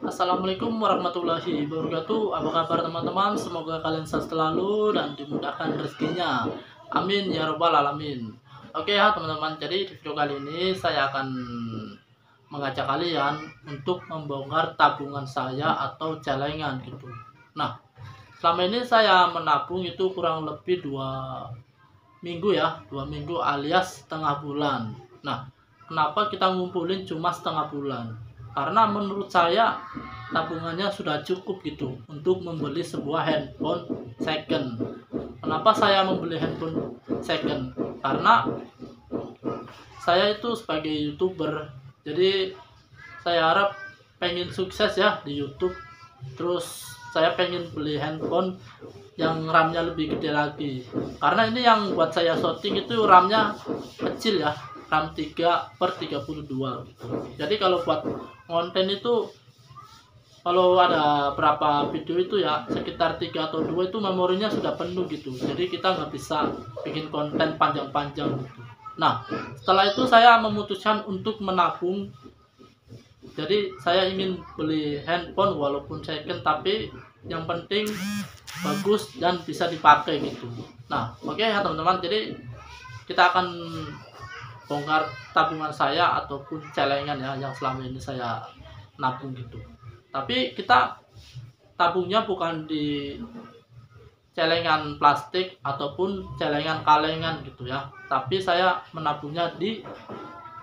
Assalamualaikum warahmatullahi wabarakatuh. Apa kabar teman-teman? Semoga kalian sehat selalu dan dimudahkan rezekinya. Amin ya robbal alamin. Oke ya teman-teman. Jadi di video kali ini saya akan mengajak kalian Untuk membongkar tabungan saya atau celengan gitu. Nah selama ini saya menabung itu kurang lebih dua minggu ya. Dua minggu alias setengah bulan. Nah kenapa kita ngumpulin cuma setengah bulan karena menurut saya tabungannya sudah cukup gitu untuk membeli sebuah handphone second. Kenapa saya membeli handphone second? Karena saya itu sebagai youtuber. Jadi saya harap pengen sukses ya di YouTube. Terus saya pengen beli handphone yang RAM-nya lebih gede lagi. Karena ini yang buat saya shooting itu RAM-nya kecil ya. RAM 3 per 32 gitu. jadi kalau buat konten itu kalau ada berapa video itu ya sekitar 3 atau 2 itu memorinya sudah penuh gitu. Jadi kita nggak bisa bikin konten panjang-panjang gitu. Nah setelah itu saya memutuskan untuk menabung. Jadi saya ingin beli handphone walaupun second tapi yang penting bagus dan bisa dipakai gitu. Nah oke okay ya teman-teman jadi kita akan bongkar tabungan saya ataupun celengan ya yang selama ini saya nabung gitu. Tapi kita tabungnya bukan di celengan plastik ataupun celengan kalengan gitu ya. Tapi saya menabungnya di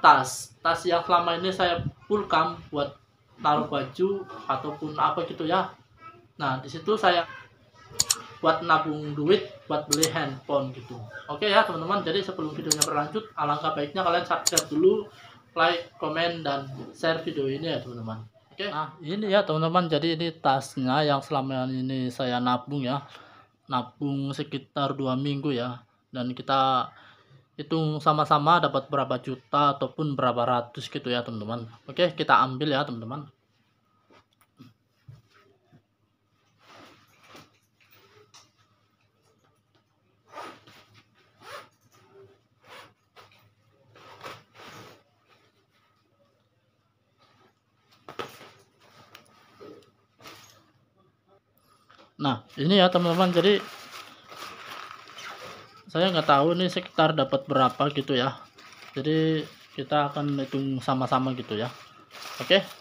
tas. Tas yang selama ini saya pulkam buat taruh baju ataupun apa gitu ya. Nah di situ saya buat nabung duit buat beli handphone gitu. Oke ya teman-teman. Jadi sebelum videonya berlanjut alangkah baiknya kalian subscribe dulu like comment dan share video ini ya teman-teman. Oke? Nah ini ya teman-teman. Jadi ini tasnya yang selama ini saya nabung ya. Nabung sekitar dua minggu ya. Dan kita hitung sama-sama dapat berapa juta ataupun berapa ratus gitu ya teman-teman. Oke kita ambil ya teman-teman nah ini ya teman-teman. Jadi saya nggak tahu nih sekitar dapat berapa gitu ya. Jadi kita akan hitung sama-sama gitu ya. Oke? all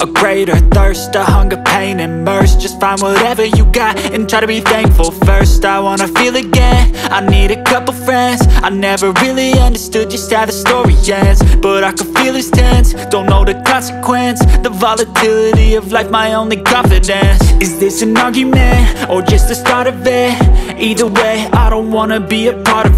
A greater thirst, a hunger, pain, mercy. Just find whatever you got and try to be thankful first. I wanna feel again, I need a couple friends. I never really understood just how the story ends But I can feel it's tense, don't know the consequence The volatility of life, my only confidence. Is this an argument, or just the start of it? Either way, I don't wanna be a part of